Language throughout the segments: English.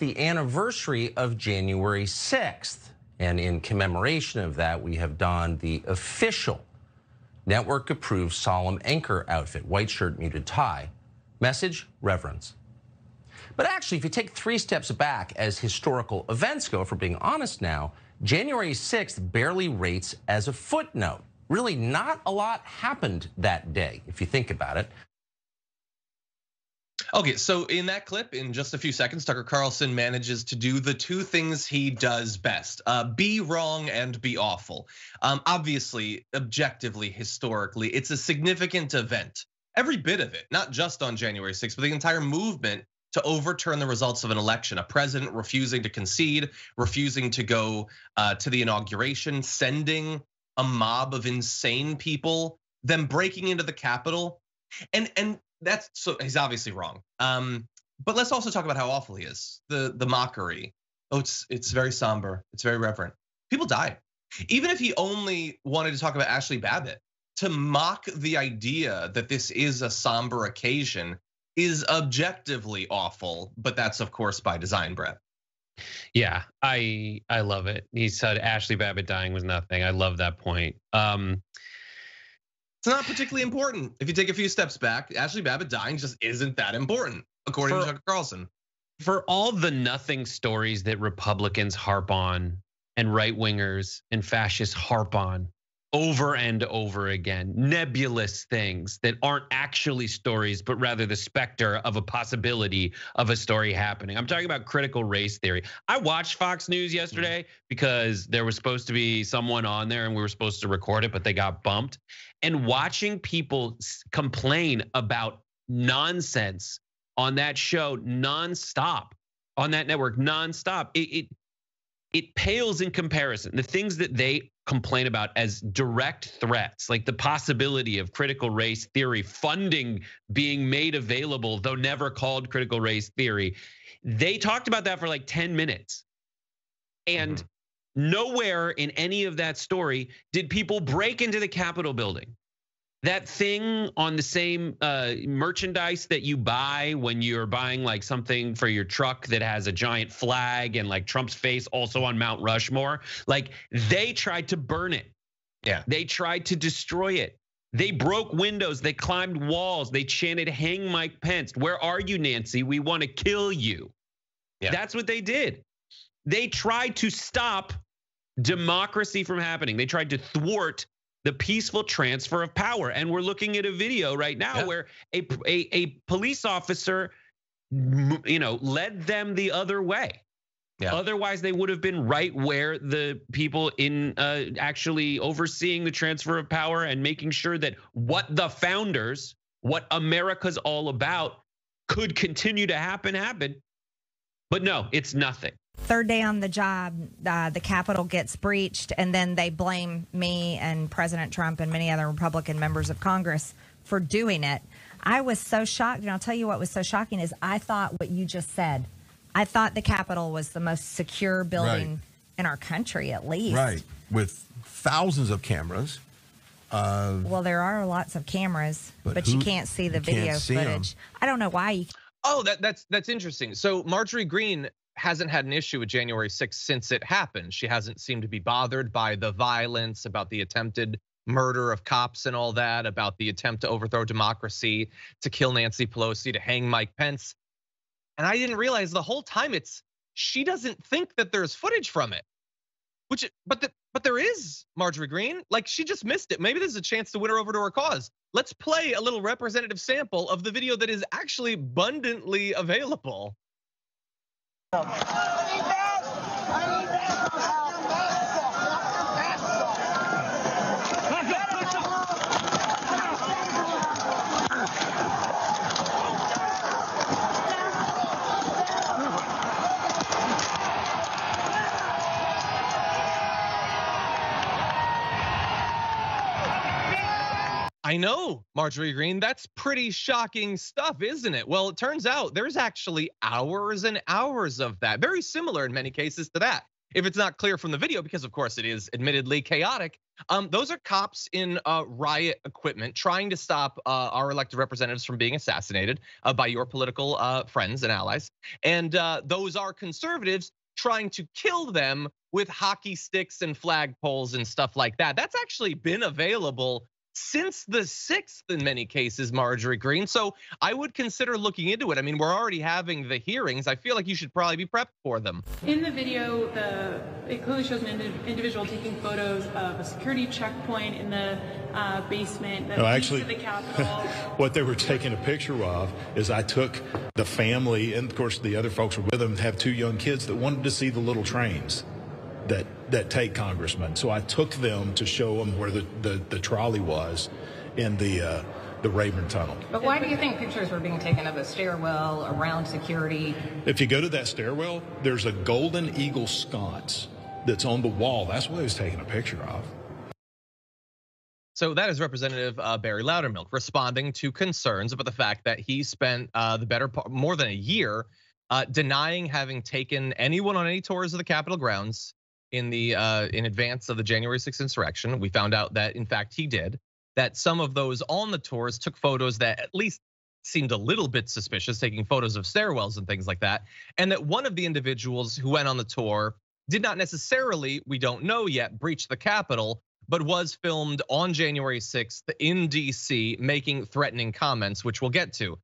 the anniversary of January 6th. And in commemoration of that, we have donned the official network approved solemn anchor outfit, white shirt, muted tie. Message reverence. But actually, if you take three steps back as historical events go, if we're being honest now, January 6th barely rates as a footnote. Really, not a lot happened that day, if you think about it. Okay, so in that clip, in just a few seconds, Tucker Carlson manages to do the two things he does best uh, be wrong and be awful. Um, obviously, objectively, historically, it's a significant event. Every bit of it, not just on January 6th, but the entire movement to overturn the results of an election. A president refusing to concede, refusing to go uh, to the inauguration, sending a mob of insane people, them breaking into the Capitol. And, and that's so he's obviously wrong. Um, but let's also talk about how awful he is. The the mockery. Oh, it's it's very somber. It's very reverent. People die. Even if he only wanted to talk about Ashley Babbitt, to mock the idea that this is a somber occasion is objectively awful. But that's of course by design, Brett. Yeah, I I love it. He said Ashley Babbitt dying was nothing. I love that point. Um, it's not particularly important. If you take a few steps back, Ashley Babbitt dying just isn't that important, according for, to Tucker Carlson. For all the nothing stories that Republicans harp on and right wingers and fascists harp on, over and over again. Nebulous things that aren't actually stories, but rather the specter of a possibility of a story happening. I'm talking about critical race theory. I watched Fox News yesterday mm-hmm. because there was supposed to be someone on there and we were supposed to record it, but they got bumped. And watching people complain about nonsense on that show nonstop, on that network nonstop, it, it it pales in comparison. The things that they complain about as direct threats, like the possibility of critical race theory funding being made available, though never called critical race theory. They talked about that for like 10 minutes. And mm-hmm. nowhere in any of that story did people break into the Capitol building that thing on the same uh, merchandise that you buy when you're buying like something for your truck that has a giant flag and like Trump's face also on Mount Rushmore. Like they tried to burn it. Yeah. They tried to destroy it. They broke windows. They climbed walls. They chanted, Hang Mike Pence. Where are you, Nancy? We want to kill you. Yeah. That's what they did. They tried to stop democracy from happening. They tried to thwart the peaceful transfer of power. And we're looking at a video right now yeah. where a, a, a police officer, you know, led them the other way. Yeah. Otherwise, they would have been right where the people in uh, actually overseeing the transfer of power and making sure that what the founders, what America's all about, could continue to happen, happen. But no, it's nothing third day on the job, uh, the Capitol gets breached, and then they blame me and President Trump and many other Republican members of Congress for doing it. I was so shocked, and I'll tell you what was so shocking is I thought what you just said. I thought the Capitol was the most secure building right. in our country, at least. Right, with thousands of cameras. Uh, well, there are lots of cameras, but, but who, you can't see the video see footage. Them. I don't know why you. Oh, that, that's that's interesting. So Marjorie Greene hasn't had an issue with January 6th since it happened. She hasn't seemed to be bothered by the violence, about the attempted murder of cops and all that, about the attempt to overthrow democracy, to kill Nancy Pelosi, to hang Mike Pence. And I didn't realize the whole time it's she doesn't think that there's footage from it. Which but the, but there is Marjorie Greene. Like she just missed it. Maybe there's a chance to win her over to her cause. Let's play a little representative sample of the video that is actually abundantly available. Não. I know, Marjorie Greene, That's pretty shocking stuff, isn't it? Well, it turns out there's actually hours and hours of that. Very similar in many cases to that. If it's not clear from the video, because of course it is admittedly chaotic, Um, those are cops in uh, riot equipment trying to stop uh, our elected representatives from being assassinated uh, by your political uh, friends and allies. And uh, those are conservatives trying to kill them with hockey sticks and flagpoles and stuff like that. That's actually been available since the sixth in many cases, Marjorie Greene. So I would consider looking into it. I mean, we're already having the hearings. I feel like you should probably be prepped for them. In the video, the it clearly shows an individual taking photos of a security checkpoint in the uh, basement that no, actually, the Capitol. what they were taking a picture of is I took the family, and of course the other folks were with them, have two young kids that wanted to see the little trains that that take congressmen. So I took them to show them where the, the, the trolley was in the uh, the Rayburn Tunnel. But why do you think pictures were being taken of a stairwell around security? If you go to that stairwell, there's a golden eagle sconce that's on the wall. That's what he was taking a picture of. So that is Representative uh, Barry Loudermilk responding to concerns about the fact that he spent uh, the better part, more than a year uh, denying having taken anyone on any tours of the Capitol grounds, in the uh, in advance of the January 6th insurrection. We found out that in fact he did. That some of those on the tours took photos that at least seemed a little bit suspicious, taking photos of stairwells and things like that. And that one of the individuals who went on the tour did not necessarily, we don't know yet, breach the Capitol, but was filmed on January 6th in DC making threatening comments, which we'll get to.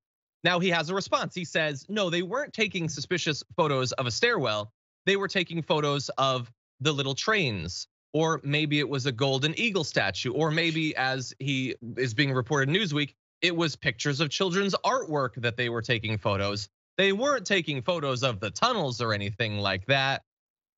Now he has a response. He says, no, they weren't taking suspicious photos of a stairwell. They were taking photos of the little trains or maybe it was a golden eagle statue or maybe as he is being reported in newsweek it was pictures of children's artwork that they were taking photos. They weren't taking photos of the tunnels or anything like that.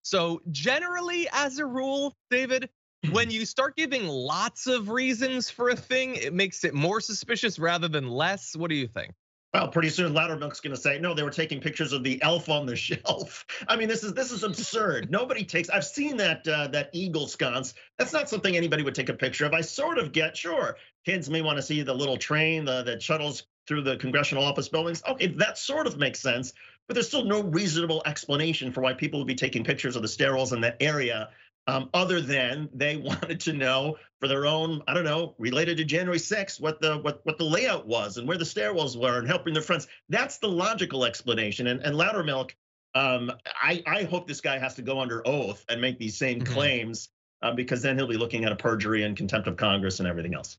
So generally as a rule david when mm-hmm. you start giving lots of reasons for a thing it makes it more suspicious rather than less. What do you think well, pretty soon Loudermilk's going to say, no, they were taking pictures of the elf on the shelf. I mean, this is this is absurd. Nobody takes. I've seen that uh, that eagle sconce. That's not something anybody would take a picture of. I sort of get, sure, kids may want to see the little train the, that shuttles through the congressional office buildings. Okay, that sort of makes sense. But there's still no reasonable explanation for why people would be taking pictures of the stairwells in that area um, other than they wanted to know for their own, I don't know, related to January 6th, what the what what the layout was and where the stairwells were and helping their friends. That's the logical explanation. And and Loudermilk, um, I I hope this guy has to go under oath and make these same mm-hmm. claims uh, because then he'll be looking at a perjury and contempt of Congress and everything else.